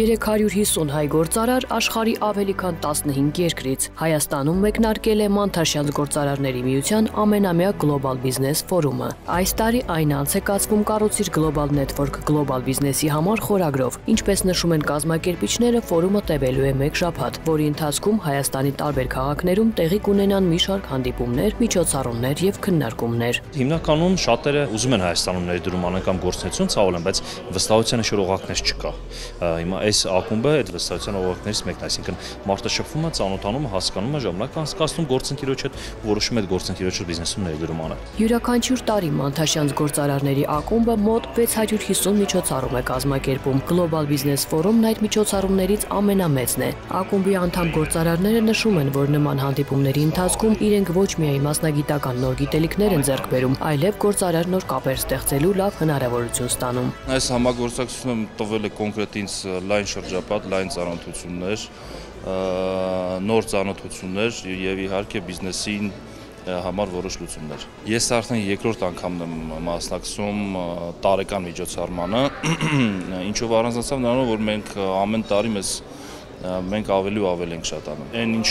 350 հայ գործարար աշխարի ավելի քան 15 երկրից։ Հայաստանում մեկնարկել է Մանթաշյանց գործարարների միության ամենամյա Global Business Forum-ը։ Այս տարի այն անց է կացվում կառուցիր Global Network Global Business-ի համար խորագրով։ Ինչպես նշում են կազմակերպիչները, ֆորումը տևելու է 1 շաբաթ, որի ընթացքում Հայաստանի տարբեր քաղաքներում տեղի կունենան մի շարք հանդիպումներ, միջոցառումներ եւ քննարկումներ։ Հիմնականում շատերը ուզում են Հայաստանում ներդրում անեն կամ գործունեություն ցավալեն, բայց վստահության շուտ օղակներ չկա։ Հիմա այս ակումբը այդ վստահության օղակներից մեկն է, այսինքն մարդը շփվում է, ծանոթանում է, հասկանում է, ժամանակ անցկացնում գործընկերոջ հետ, որոշում է այդ գործընկերոջը բիզնեսում ներդրում անել։ Յուրաքանչյուր տարի Մանթաշյանց գործարարների ակումբը մոտ 650 միջոցառում է կազմակերպում։ Global Business Forum-ն այդ միջոցառումներից ամենամեծն է։ Ակումբի անդամ գործարարները նշում են, որ նման հանդիպումների ընթացքում իրենք ոչ միայն մասնագիտական նոր գիտելիքներ են ձեռք բերում, այլև գործարար նոր կապեր ստեղծելու լավ հնարավորություն ստանում։ Այս համագործակցությունը տվել է կոնկրետ ինձ լայն շրջապատ, լայն ծանոթություններ, նոր ծանոթություններ եւ իհարկե բիզնեսին համար որոշ լուծումներ։ Ես արդեն երկրորդ անգամն եմ մասնակցում տարեկան միջոցառմանը, ինչով առանձնացավ նրանով, որ մենք ամեն տարի մեզ մենք ավելի ու ավելի ենք շատանում։ Այն ինչ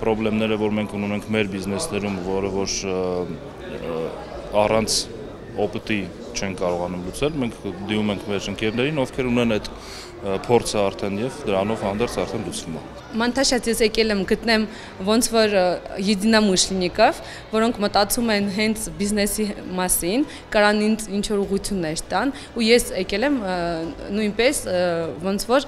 խնդիրները, որ մենք ունենք մեր բիզնեսներում, որը որ առանց օպտի չեն կարողանում լուծել, մենք դիմում ենք մեր ընկերներին, ովքեր ունեն այդ փորձը արդեն եւ դրանով հանդերձ արդեն լուծվում է։ Մանթաշած ես եկել եմ գտնեմ ոնց որ единомышленников, որոնք մտածում են հենց բիզնեսի մասին, կարան ինձ ինչ որ ուղություններ տան ու ես եկել եմ նույնպես ոնց որ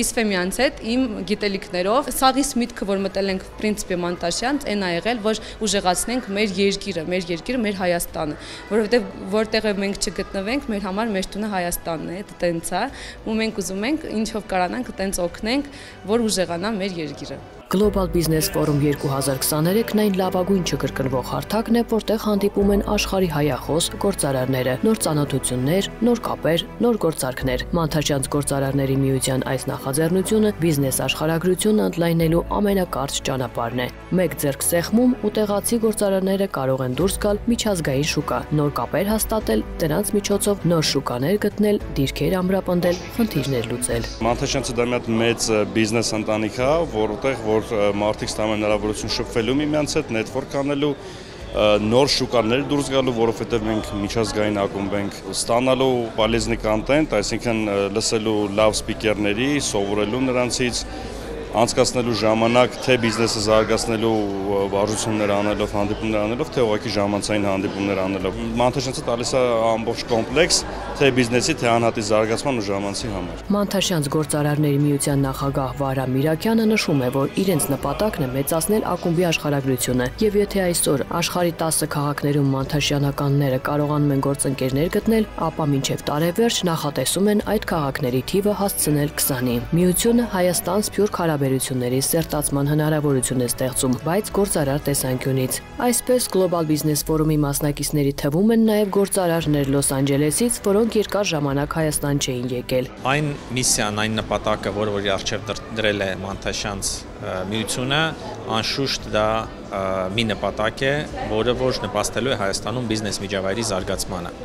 կիսվեմ իրանց հետ իմ գիտելիքներով։ Սաղից միտքը որ մտել ենք պրինցիպի Մանտաշյանց, այն ա եղել, որ ուժեղացնենք մեր երկիրը, մեր երկիրը, մեր Հայաստանը, որովհետեւ որտեղ մենք չգտնվենք, մեր համար մեր տունը Հայաստանն է, տենց է, ու մենք ուզում ենք ինչով կարանանք տենց օգնենք, որ ուժեղանա մեր երկիրը։ Global Business Forum 2023-ն այն լավագույն չկրկնվող հարթակն է, որտեղ հանդիպում են աշխարհի հայախոս գործարարները, նոր ծանոթություններ, նոր կապեր, նոր գործարքներ։ Մանթաշյանց գործարարների միության այս նախաձեռնությունը բիզնես աշխարհագրությունը ընդլայնելու ամենակարճ ճանապարհն է։ Մեկ ձեռք սեղմում ու տեղացի գործարարները կարող են դուրս գալ միջազգային շուկա, նոր կապեր հաստատել, դրանց միջոցով նոր շուկաներ գտնել, դիրքեր ամրապնդել, խնդիրներ լուծել։ Մանթաշյանցը դա մի հատ մեծ բիզնես ընտանիք է, որտեղ որ որ մարդիկ ստանում են հնարավորություն շփվելու միմյանց հետ, նեթվորք անելու, նոր շուկաներ դուրս գալու, որովհետև մենք միջազգային ակումբ ենք ստանալու բալեզնի կոնտենտ, այսինքն լսելու լավ սպիկերների, սովորելու նրանցից, անցկացնելու ժամանակ թե բիզնեսը զարգացնելու վարժություններ անելով, հանդիպումներ անելով, թե ուղղակի ժամանցային հանդիպումներ անելով։ Մանթեշնցը տալիս է ամբողջ կոմպլեքս, թե բիզնեսի, թե անհատի զարգացման ու ժամանցի համար։ Մանթաշյանց գործարարների միության նախագահ Վարա Միրակյանը նշում է, որ իրենց նպատակն է մեծացնել ակումբի աշխարհագրությունը, եւ եթե այսօր աշխարհի 10 քաղաքներում մանթաշյանականները կարողանում են գործընկերներ գտնել, ապա մինչև տարեվերջ նախատեսում են այդ քաղաքների թիվը հասցնել 20-ի։ Միությունը Հայաստան Սփյուռք հարաբերությունների սերտացման հնարավորություն է ստեղծում, բայց գործարար տեսանկյունից։ Այսպես Global Business Forum-ի մասնակիցների թվում են նաև գործարարներ Լոս Անջելեսից, որոնք երկար ժամանակ Հայաստան չէին եկել։ Այն միսիան, այն նպատակը, որը որի արժև դրել է Մանթաշյանց միությունը, անշուշտ դա մի նպատակ է, որը որ նպաստելու է Հայաստանում բիզնես միջավայրի զարգացմանը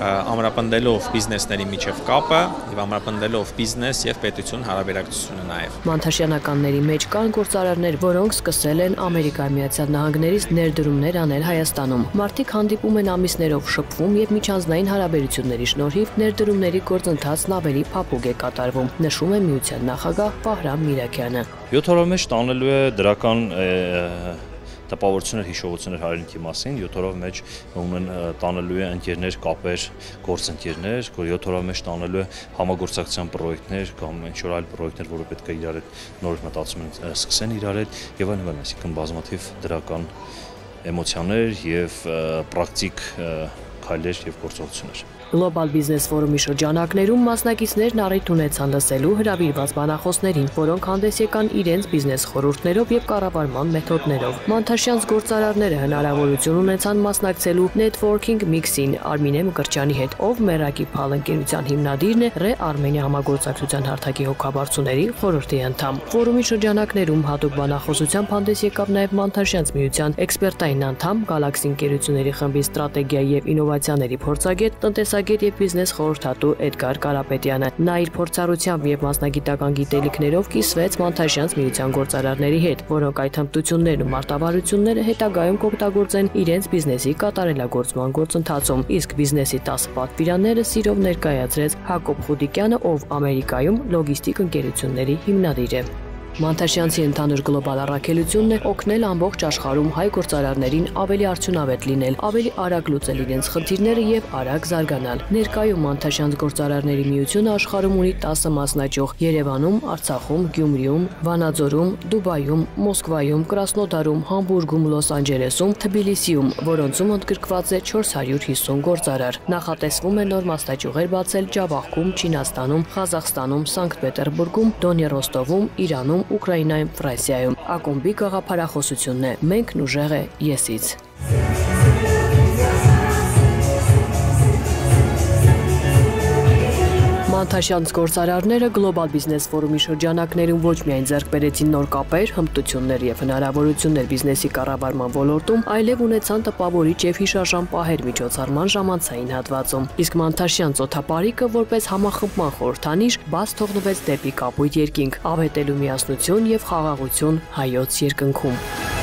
ամրապնդելով բիզնեսների միջև կապը եւ ամրապնդելով բիզնես եւ պետություն հարաբերակցությունը նաեւ։ Մանթաշյանականների մեջ կան գործարարներ, որոնք սկսել են Ամերիկայի Միացյալ Նահանգներից ներդրումներ անել Հայաստանում։ Մարտիկ հանդիպում են ամիսներով շփվում եւ միջանձնային հարաբերությունների շնորհիվ ներդրումների գործընթացն ավելի փափուկ է կատարվում, նշում է Միության նախագահ Պահրամ Միրաքյանը։ 7 օրով մեջ տանելու է դրական տպավորություններ, հիշողություններ հայրենիքի մասին 7 օրով մեջ ումեն տանելու է ընկերներ, կապեր, գործընկերներ, որ 7 օրով մեջ տանելու է համագործակցության պրոյեկտներ կամ ինչ որ այլ պրոյեկտներ, որը պետք է իրար հետ նոր մտածում են սկսեն իրար հետ եւ այլն, այսինքն բազմաթիվ դրական էմոցիաներ եւ պրակտիկ քայլեր եւ գործողություններ։ Global Business Forum-ի շրջանակներում մասնակիցներն առիթ ունեցան լսելու հրավիրված բանախոսներին, որոնք հանդես եկան իրենց բիզնես խորհուրդներով եւ կառավարման մեթոդներով։ Մանթաշյանց գործարարները հնարավորություն ունեցան մասնակցելու networking mix-ին Արմինե Մկրչյանի հետ, ով Մերակի Փալ ընկերության հիմնադիրն է Ռե Արմենիա համագործակցության հարթակի հոգաբարձուների խորհրդի անդամ։ Ֆորումի շրջանակներում հատուկ բանախոսությամբ հանդես եկավ նաեւ Մանթաշյանց միության էքսպերտային անդամ Galaxy ընկերությունների խմբի ստրատեգիա եւ ինովացիաների փորձագետ տնտեսա փորձագետ եւ բիզնես խորհրդատու Էդգար Կարապետյանը։ Նա իր փորձառությամբ եւ մասնագիտական գիտելիքներով կիսվեց Մանթաշյանց միության գործարարների հետ, որոնք այդ հմտություններն ու մարտավարությունները հետագայում կօգտագործեն իրենց բիզնեսի կատարելագործման գործընթացում։ Իսկ բիզնեսի 10 պատվիրանները սիրով ներկայացրեց Հակոբ Խուդիկյանը, ով Ամերիկայում լոգիստիկ ընկերությունների հիմնադիր է։ Մանթաշյանցի ընդհանուր գլոբալ առաքելությունն է օգնել ամբողջ աշխարհում հայ գործարարներին ավելի արդյունավետ լինել, ավելի արագ լուծել իրենց խնդիրները եւ արագ զարգանալ։ Ներկայում Մանթաշյանց գործարարների միությունը աշխարհում ունի 10 մասնաճյուղ՝ Երևանում, Արցախում, Գյումրիում, Վանաձորում, Դուբայում, Մոսկվայում, Կրասնոդարում, Համբուրգում, Լոս Անջելեսում, Թբիլիսիում, որոնցում ընդգրկված է 450 գործարար։ Նախատեսվում է նոր մասնաճյուղեր բացել Ջաբախքում, Չինաստանում, Ղազախստանում, Սանկտ Պետերբուրգում, Դոնյերոստովում, Իրանում, Ուկրաինայում, Ֆրանսիայում։ Ակումբի գաղափարախոսությունն է. Մենք ուժեղ է եսից։ Մանթաշյանց գործարարները գլոբալ բիզնես ֆորումի շրջանակներում ոչ միայն ձեռք բերեցին նոր կապեր, հմտություններ եւ հնարավորություններ բիզնեսի կառավարման ոլորտում, այլև ունեցան տպավորիչ եւ հիշարժան պահեր միջոցառման ժամանցային հատվածում։ Իսկ Մանթաշյան ծոթապարիկը որպես համախմբման խորհրդանիշ բաց թողնվեց դեպի կապույտ երկինք, ավետելու միասնություն եւ խաղաղություն հայոց երկնքում։